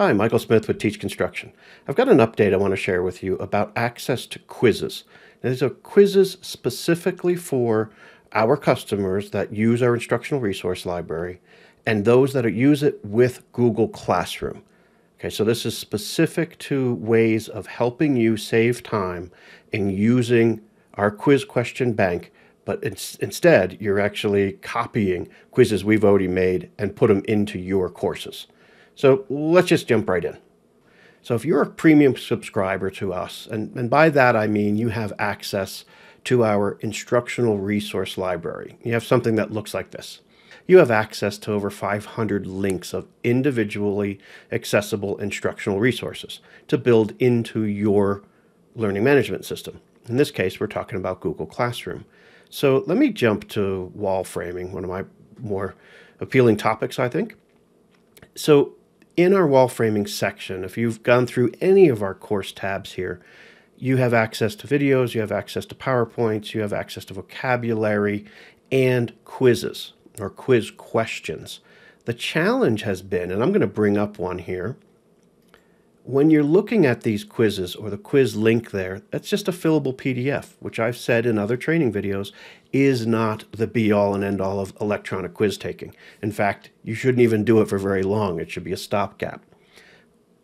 Hi, Michael Smith with Teach Construction. I've got an update I want to share with you about access to quizzes. Now, these are quizzes specifically for our customers that use our instructional resource library and those that use it with Google Classroom. Okay, so this is specific to ways of helping you save time in using our quiz question bank, but instead you're actually copying quizzes we've already made and put them into your courses. So let's just jump right in. So if you're a premium subscriber to us, and, and by that I mean you have access to our instructional resource library. You have something that looks like this. You have access to over 500 links of individually accessible instructional resources to build into your learning management system. In this case, we're talking about Google Classroom. So let me jump to wall framing, one of my more appealing topics, I think. So in our wall framing section, if you've gone through any of our course tabs here, you have access to videos, you have access to PowerPoints, you have access to vocabulary and quizzes or quiz questions. The challenge has been, and I'm going to bring up one here, when you're looking at these quizzes or the quiz link there, that's just a fillable PDF, which I've said in other training videos is not the be all and end all of electronic quiz taking. In fact, you shouldn't even do it for very long. It should be a stopgap.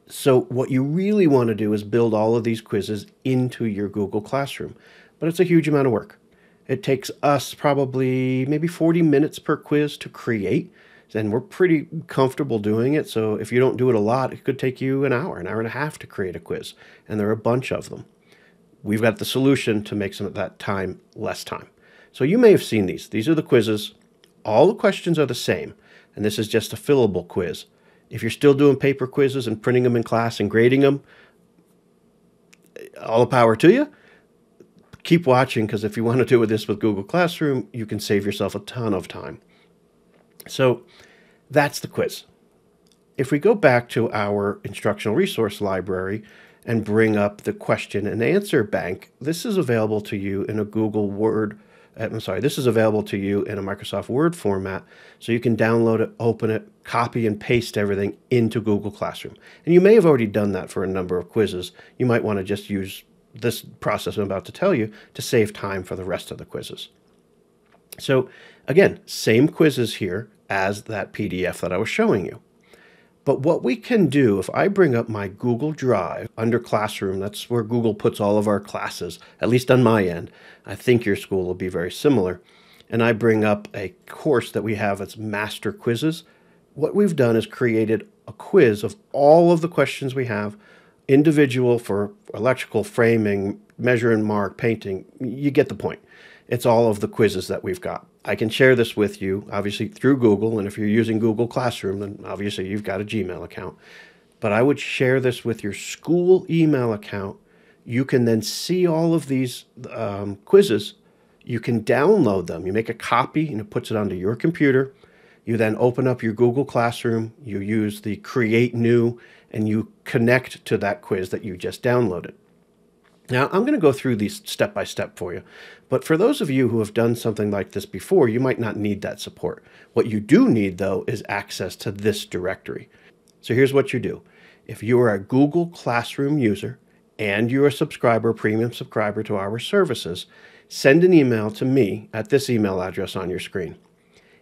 So what you really want to do is build all of these quizzes into your Google Classroom, but it's a huge amount of work. It takes us probably maybe 40 minutes per quiz to create and we're pretty comfortable doing it. So if you don't do it a lot, it could take you an hour, an hour and a half to create a quiz. And there are a bunch of them. We've got the solution to make some of that time less time. So you may have seen these. These are the quizzes. All the questions are the same. And this is just a fillable quiz. If you're still doing paper quizzes and printing them in class and grading them, all the power to you. Keep watching because if you want to do this with Google Classroom, you can save yourself a ton of time. So that's the quiz. If we go back to our instructional resource library and bring up the question and answer bank, this is available to you in a Google Word. Uh, I'm sorry, this is available to you in a Microsoft Word format. So you can download it, open it, copy and paste everything into Google Classroom. And you may have already done that for a number of quizzes. You might want to just use this process I'm about to tell you to save time for the rest of the quizzes. So again, same quizzes here as that PDF that I was showing you. But what we can do, if I bring up my Google Drive under Classroom, that's where Google puts all of our classes, at least on my end. I think your school will be very similar. And I bring up a course that we have as Master Quizzes. What we've done is created a quiz of all of the questions we have, individual for electrical framing, measure and mark, painting. You get the point. It's all of the quizzes that we've got. I can share this with you, obviously, through Google. And if you're using Google Classroom, then obviously you've got a Gmail account. But I would share this with your school email account. You can then see all of these um, quizzes. You can download them. You make a copy and it puts it onto your computer. You then open up your Google Classroom. You use the Create New and you connect to that quiz that you just downloaded. Now, I'm going to go through these step by step for you, but for those of you who have done something like this before, you might not need that support. What you do need, though, is access to this directory. So here's what you do. If you are a Google Classroom user and you're a subscriber, premium subscriber to our services, send an email to me at this email address on your screen.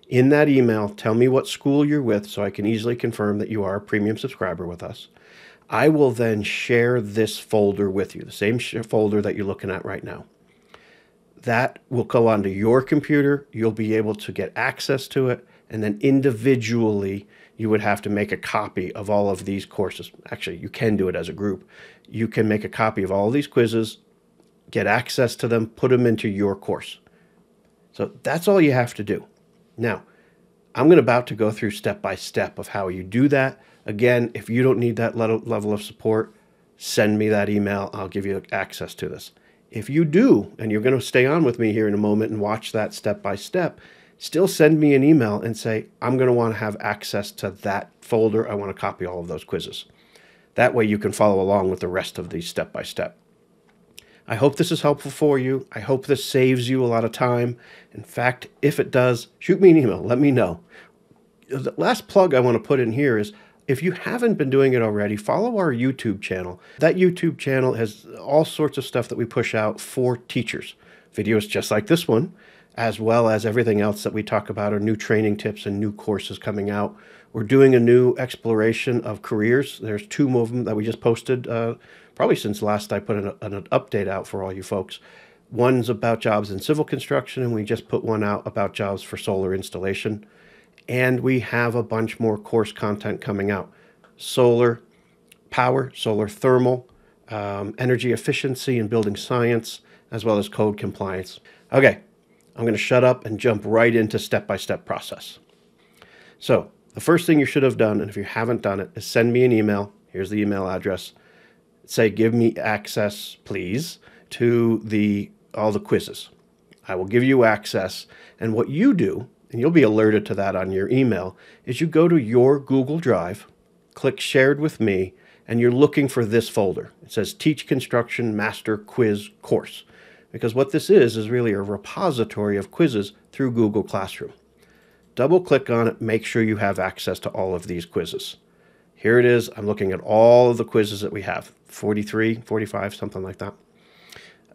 In that email, tell me what school you're with so I can easily confirm that you are a premium subscriber with us. I will then share this folder with you, the same folder that you're looking at right now. That will go onto your computer. You'll be able to get access to it. And then individually, you would have to make a copy of all of these courses. Actually, you can do it as a group. You can make a copy of all of these quizzes, get access to them, put them into your course. So that's all you have to do. Now, I'm going to about to go through step by step of how you do that Again, if you don't need that level of support, send me that email. I'll give you access to this. If you do, and you're going to stay on with me here in a moment and watch that step by step, still send me an email and say, I'm going to want to have access to that folder. I want to copy all of those quizzes. That way you can follow along with the rest of these step by step. I hope this is helpful for you. I hope this saves you a lot of time. In fact, if it does, shoot me an email. Let me know. The last plug I want to put in here is If you haven't been doing it already, follow our YouTube channel. That YouTube channel has all sorts of stuff that we push out for teachers. Videos just like this one, as well as everything else that we talk about, our new training tips and new courses coming out. We're doing a new exploration of careers. There's two of them that we just posted, uh, probably since last I put an, an update out for all you folks. One's about jobs in civil construction, and we just put one out about jobs for solar installation. And we have a bunch more course content coming out solar power, solar thermal, um, energy efficiency and building science, as well as code compliance. Okay, I'm going to shut up and jump right into step by step process. So, the first thing you should have done, and if you haven't done it, is send me an email. Here's the email address. Say, give me access, please, to the all the quizzes. I will give you access. And what you do, and you'll be alerted to that on your email, is you go to your Google Drive, click Shared with Me, and you're looking for this folder. It says Teach Construction Master Quiz Course. Because what this is, is really a repository of quizzes through Google Classroom. Double click on it, make sure you have access to all of these quizzes. Here it is. I'm looking at all of the quizzes that we have 43, 45, something like that.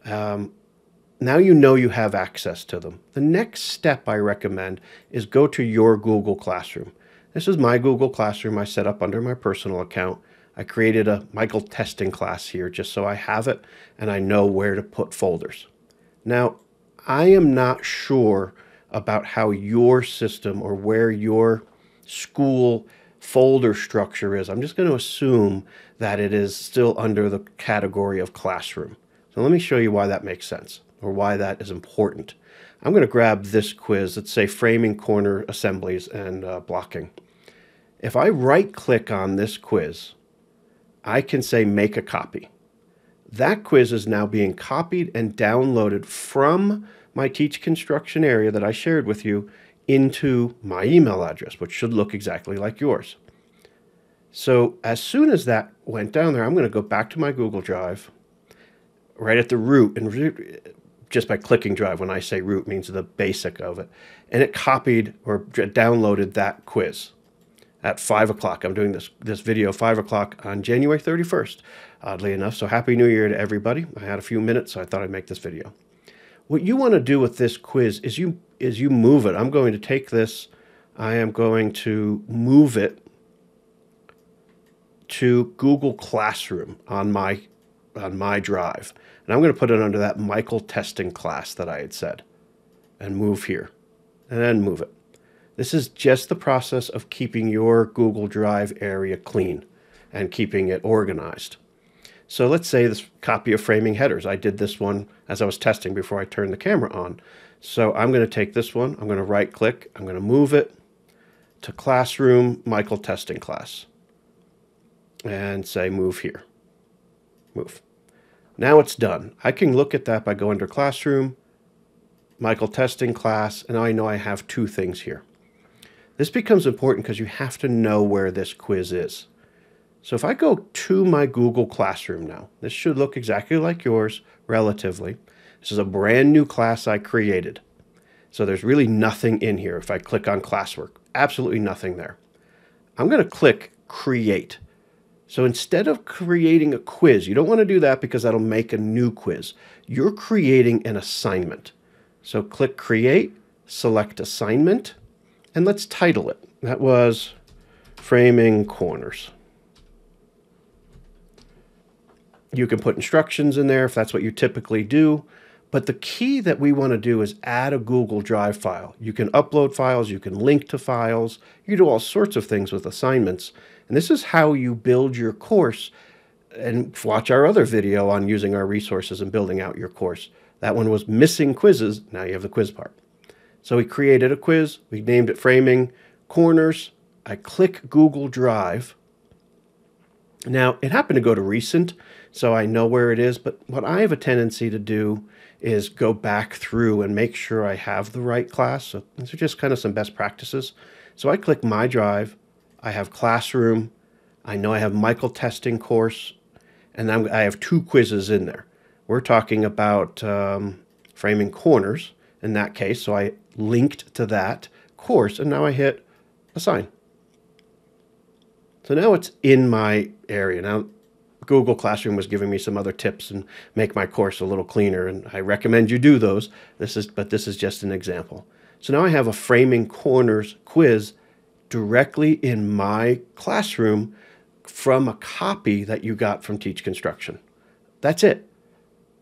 Um, now you know you have access to them. The next step I recommend is go to your Google Classroom. This is my Google Classroom I set up under my personal account. I created a Michael testing class here just so I have it and I know where to put folders. Now, I am not sure about how your system or where your school folder structure is. I'm just going to assume that it is still under the category of classroom. So let me show you why that makes sense or why that is important. I'm going to grab this quiz, let's say framing corner assemblies and uh, blocking. If I right click on this quiz, I can say make a copy. That quiz is now being copied and downloaded from my Teach Construction area that I shared with you into my email address, which should look exactly like yours. So as soon as that went down there, I'm going to go back to my Google Drive, right at the root, and just by clicking drive, when I say root, means the basic of it. And it copied or downloaded that quiz at 5 o'clock. I'm doing this, this video 5 o'clock on January 31st, oddly enough. So Happy New Year to everybody. I had a few minutes, so I thought I'd make this video. What you want to do with this quiz is you, is you move it. I'm going to take this, I am going to move it to Google Classroom on my on my drive. And I'm going to put it under that Michael testing class that I had said and move here and then move it. This is just the process of keeping your Google Drive area clean and keeping it organized. So let's say this copy of framing headers. I did this one as I was testing before I turned the camera on. So I'm going to take this one, I'm going to right click, I'm going to move it to classroom Michael testing class and say move here. Move. Now it's done. I can look at that by going under Classroom, Michael Testing Class, and I know I have two things here. This becomes important because you have to know where this quiz is. So if I go to my Google Classroom now, this should look exactly like yours, relatively. This is a brand new class I created. So there's really nothing in here if I click on classwork. Absolutely nothing there. I'm going to click Create. So instead of creating a quiz, you don't want to do that because that'll make a new quiz. You're creating an assignment. So click Create, select Assignment, and let's title it. That was Framing Corners. You can put instructions in there if that's what you typically do. But the key that we want to do is add a Google Drive file. You can upload files, you can link to files, you do all sorts of things with assignments. And this is how you build your course. And watch our other video on using our resources and building out your course. That one was missing quizzes. Now you have the quiz part. So we created a quiz. We named it Framing Corners. I click Google Drive. Now, it happened to go to recent, so I know where it is. But what I have a tendency to do is go back through and make sure I have the right class. So these are just kind of some best practices. So I click My Drive. I have classroom. I know I have Michael testing course, and I'm, i have two quizzes in there. We're talking about um, framing corners in that case, so I linked to that course, and now I hit assign. So now it's in my area. Now Google Classroom was giving me some other tips and make my course a little cleaner, and I recommend you do those. This is, but this is just an example. So now I have a framing corners quiz directly in my classroom from a copy that you got from Teach Construction. That's it.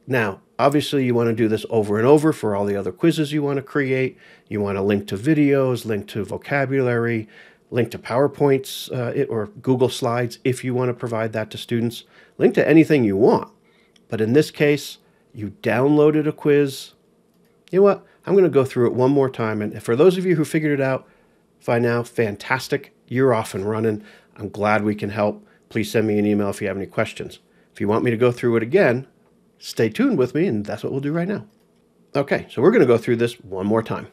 Now, obviously, you want to do this over and over for all the other quizzes you want to create. You want to link to videos, link to vocabulary, link to PowerPoints uh, or Google Slides if you want to provide that to students. Link to anything you want. But in this case, you downloaded a quiz. You know what? I'm going to go through it one more time. And for those of you who figured it out by now, fantastic. You're off and running. I'm glad we can help. Please send me an email if you have any questions. If you want me to go through it again, stay tuned with me, and that's what we'll do right now. Okay, so we're going to go through this one more time.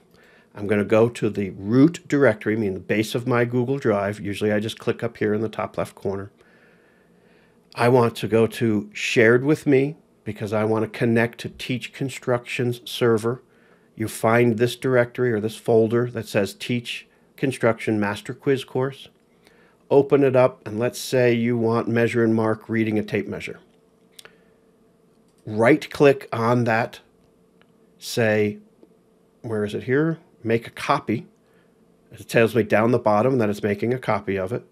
I'm going to go to the root directory, meaning the base of my Google Drive. Usually I just click up here in the top left corner. I want to go to shared with me because I want to connect to Teach Construction's server. You find this directory or this folder that says Teach Construction Master Quiz Course. Open it up and let's say you want measure and mark reading a tape measure. Right click on that, say, where is it here? make a copy. It tells me down the bottom that it's making a copy of it.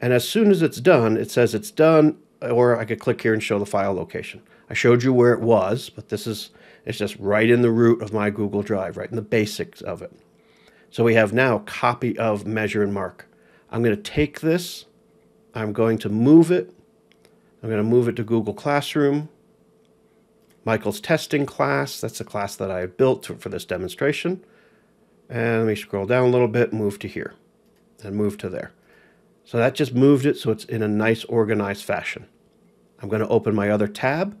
And as soon as it's done, it says it's done, or I could click here and show the file location. I showed you where it was, but this is, it's just right in the root of my Google Drive, right in the basics of it. So we have now a copy of measure and mark. I'm going to take this, I'm going to move it, I'm going to move it to Google Classroom, Michael's testing class, that's a class that I built for this demonstration. And let me scroll down a little bit, move to here, and move to there. So that just moved it so it's in a nice organized fashion. I'm going to open my other tab.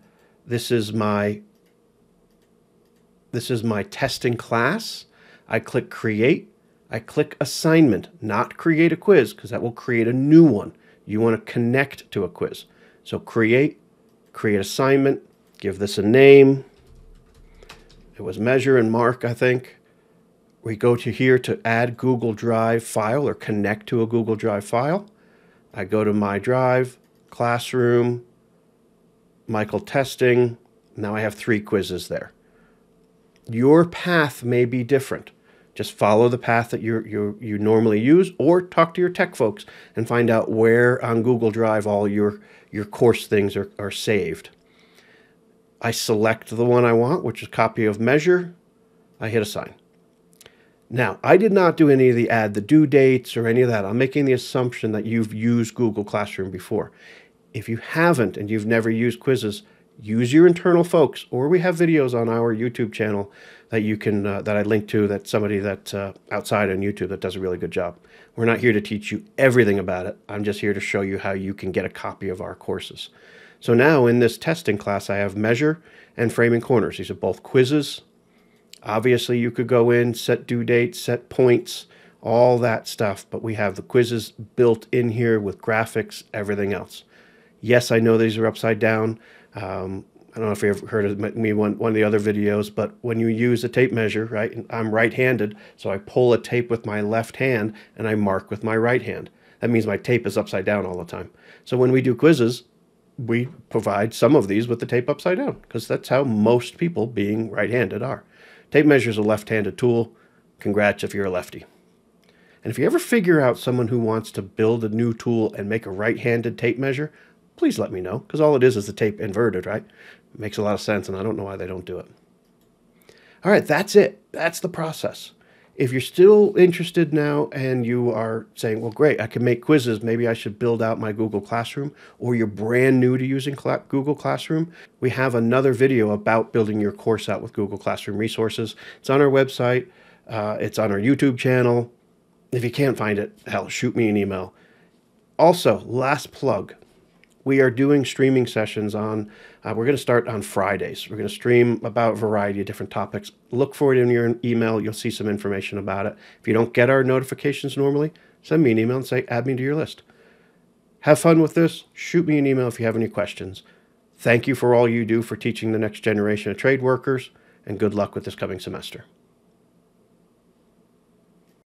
This is my this is my testing class. I click create. I click assignment, not create a quiz because that will create a new one. You want to connect to a quiz. So create, create assignment, give this a name. It was measure and mark, I think we go to here to add Google Drive file or connect to a Google Drive file. I go to my drive, classroom, Michael testing. Now I have three quizzes there. Your path may be different. Just follow the path that you you you normally use, or talk to your tech folks and find out where on Google Drive all your your course things are, are saved. I select the one I want, which is copy of measure. I hit assign. Now, I did not do any of the add the due dates or any of that. I'm making the assumption that you've used Google Classroom before. If you haven't and you've never used quizzes, use your internal folks, or we have videos on our YouTube channel that you can uh, that I link to. That somebody that uh, outside on YouTube that does a really good job. We're not here to teach you everything about it. I'm just here to show you how you can get a copy of our courses. So now in this testing class, I have measure and framing corners. These are both quizzes Obviously, you could go in, set due dates, set points, all that stuff, but we have the quizzes built in here with graphics, everything else. Yes, I know these are upside down. Um, I don't know if you've heard of me one, one of the other videos, but when you use a tape measure, right, I'm right-handed, so I pull a tape with my left hand and I mark with my right hand. That means my tape is upside down all the time. So when we do quizzes, we provide some of these with the tape upside down because that's how most people being right-handed are. Tape measure is a left-handed tool. Congrats if you're a lefty. And if you ever figure out someone who wants to build a new tool and make a right-handed tape measure, please let me know, because all it is is the tape inverted, right? It makes a lot of sense, and I don't know why they don't do it. All right, that's it. That's the process. If you're still interested now and you are saying, well, great, I can make quizzes, maybe I should build out my Google Classroom, or you're brand new to using Google Classroom, we have another video about building your course out with Google Classroom resources. It's on our website, uh, it's on our YouTube channel. If you can't find it, hell, shoot me an email. Also, last plug we are doing streaming sessions on, uh, we're going to start on Fridays. We're going to stream about a variety of different topics. Look for it in your email. You'll see some information about it. If you don't get our notifications normally, send me an email and say, add me to your list. Have fun with this. Shoot me an email if you have any questions. Thank you for all you do for teaching the next generation of trade workers, and good luck with this coming semester.